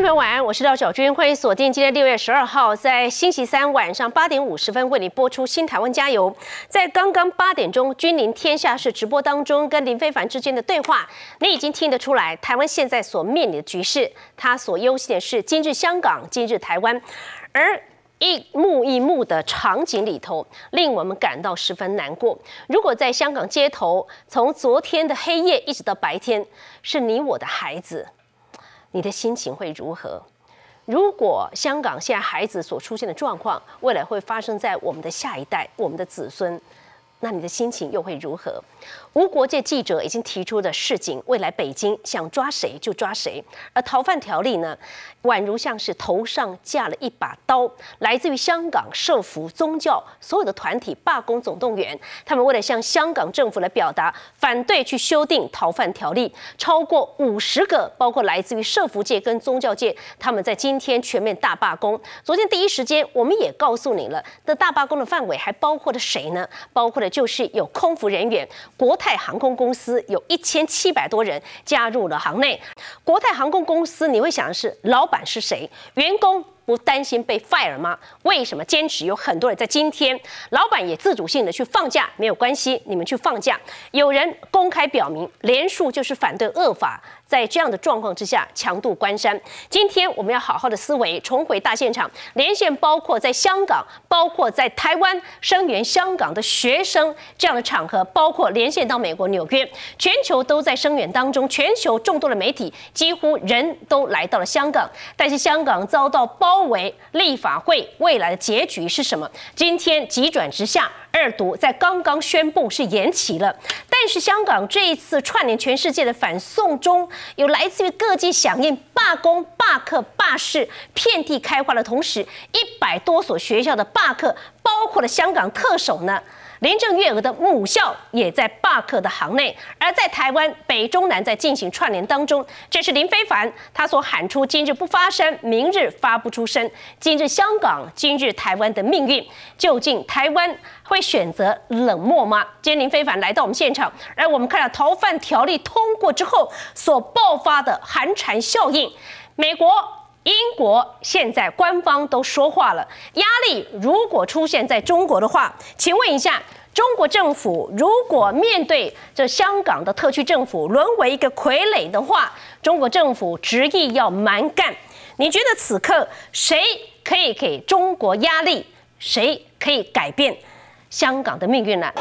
众朋友晚安，我是廖小军，欢迎锁定今天六月十二号，在星期三晚上八点五十分为你播出《新台湾加油》。在刚刚八点钟，君临天下是直播当中跟林非凡之间的对话，你已经听得出来，台湾现在所面临的局势，他所忧心的是今日香港，今日台湾，而一幕一幕的场景里头，令我们感到十分难过。如果在香港街头，从昨天的黑夜一直到白天，是你我的孩子。你的心情会如何？如果香港现在孩子所出现的状况，未来会发生在我们的下一代、我们的子孙，那你的心情又会如何？无国界记者已经提出的示警，未来北京想抓谁就抓谁。而逃犯条例呢，宛如像是头上架了一把刀，来自于香港社服、宗教所有的团体罢工总动员，他们为了向香港政府来表达反对去修订逃犯条例，超过五十个，包括来自于社服界跟宗教界，他们在今天全面大罢工。昨天第一时间我们也告诉你了，的大罢工的范围还包括了谁呢？包括了就是有空服人员，国。泰航空公司有一千七百多人加入了行内。国泰航空公司，你会想的是，老板是谁？员工？不担心被 fire 吗？为什么坚持？有很多人在今天，老板也自主性的去放假，没有关系，你们去放假。有人公开表明，连署就是反对恶法，在这样的状况之下，强渡关山。今天我们要好好的思维，重回大现场，连线包括在香港，包括在台湾声援香港的学生这样的场合，包括连线到美国纽约，全球都在声援当中，全球众多的媒体几乎人都来到了香港，但是香港遭到包。为立法会未来的结局是什么？今天急转直下，二读在刚刚宣布是延期了。但是香港这一次串联全世界的反送中，有来自于各界响应罢工、罢课、罢市，遍地开花的同时，一百多所学校的罢课，包括了香港特首呢。廉政月娥的母校也在罢课的行内，而在台湾北中南在进行串联当中，这是林非凡他所喊出“今日不发声，明日发不出声”。今日香港，今日台湾的命运，究竟台湾会选择冷漠吗？今天林非凡来到我们现场，而我们看到逃犯条例通过之后所爆发的寒蝉效应，美国。英国现在官方都说话了，压力如果出现在中国的话，请问一下，中国政府如果面对这香港的特区政府沦为一个傀儡的话，中国政府执意要蛮干，你觉得此刻谁可以给中国压力，谁可以改变香港的命运呢？